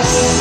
us.